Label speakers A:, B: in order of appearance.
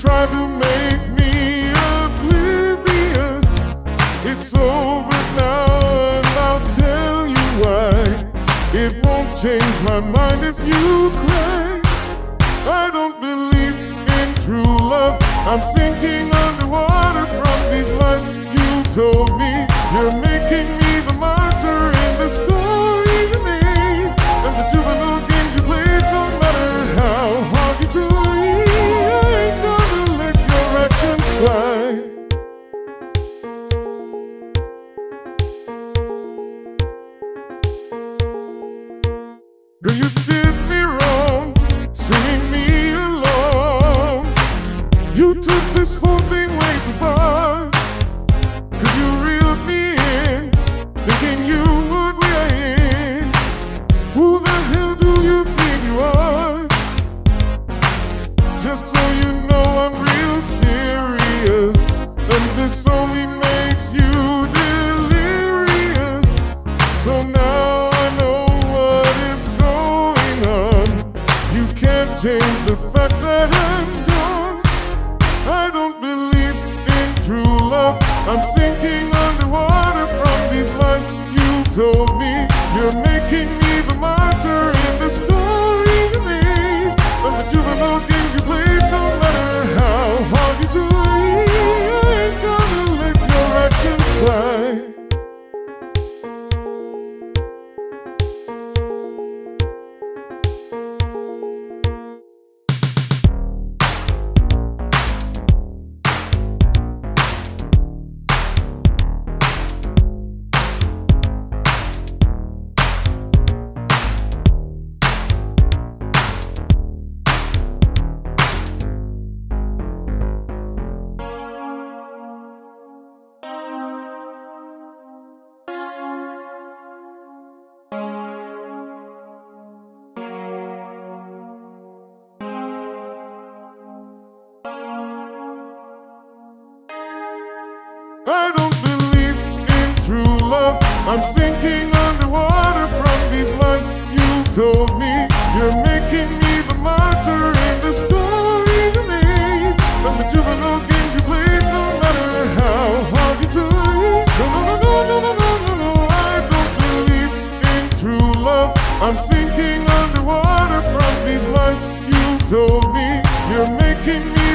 A: try to make me oblivious. It's over now, and I'll tell you why. It won't change my mind if you cry. I don't believe in true love. I'm sinking underwater Girl, you did me wrong, stringing me along. You took this whole thing way too far. Cause you reeled me in, thinking you would win. Who the hell do you think you are? Just so you know, I'm real serious. And this only can't change the fact that I'm gone. I don't believe in true love. I'm sinking underwater from these lies you told me. You're making I don't believe in true love. I'm sinking underwater from these lies you told me. You're making me the martyr in the story you made. The games you play, no matter how hard you try. No, no, no, no, no, no, no, no. I don't believe in true love. I'm sinking underwater from these lies you told me. You're making me